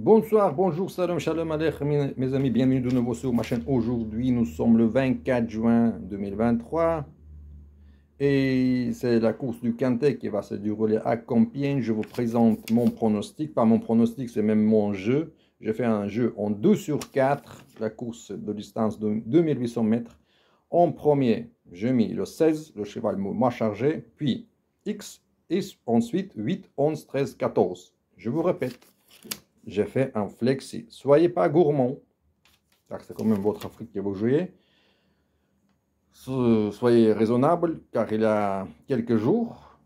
Bonsoir, bonjour, salam, shalom aleichem, mes amis, bienvenue de nouveau sur ma chaîne. Aujourd'hui, nous sommes le 24 juin 2023 et c'est la course du Quintet qui va se dérouler à Compiègne. Je vous présente mon pronostic, pas mon pronostic, c'est même mon jeu. J'ai fait un jeu en 2 sur 4, la course de distance de 2800 mètres. En premier, j'ai mis le 16, le cheval moins chargé, puis X, et ensuite 8, 11, 13, 14. Je vous répète, j'ai fait un flexi. Soyez pas gourmand, car c'est quand même votre Afrique que vous jouez. Soyez raisonnable, car il y a quelques jours,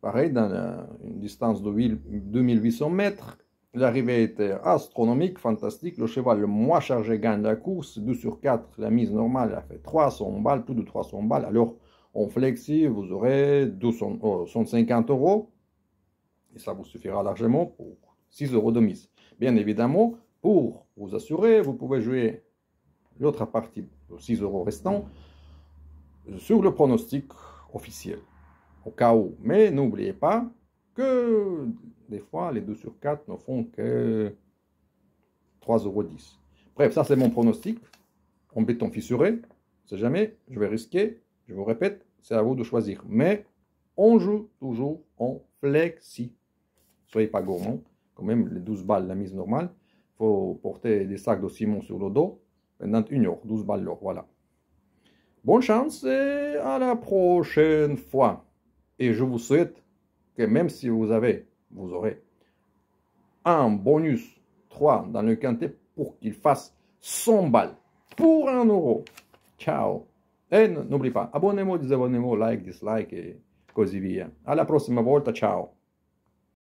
pareil, dans une distance de 2800 mètres, l'arrivée était astronomique, fantastique. Le cheval le moins chargé gagne la course, 2 sur 4, la mise normale a fait 300 balles, plus de 300 balles. Alors, en flexi, vous aurez 250 euros, et ça vous suffira largement pour 6 euros de mise. Bien évidemment, pour vous assurer, vous pouvez jouer l'autre partie, 6 euros restants, sur le pronostic officiel, au cas où. Mais n'oubliez pas que des fois, les 2 sur 4 ne font que 3,10 euros. Bref, ça c'est mon pronostic. En béton fissuré, c'est jamais, je vais risquer, je vous répète, c'est à vous de choisir. Mais on joue toujours en flexi. Soyez pas gourmand quand même les 12 balles, la mise normale. Il faut porter des sacs de ciment sur le dos pendant une heure, 12 balles l'heure, voilà. Bonne chance et à la prochaine fois. Et je vous souhaite que même si vous avez, vous aurez un bonus 3 dans le quintet pour qu'il fasse 100 balles pour un euro. Ciao. Et n'oublie pas, abonnez-vous, désabonnez-vous, like, dislike et così via. Alla prossima volta, ciao.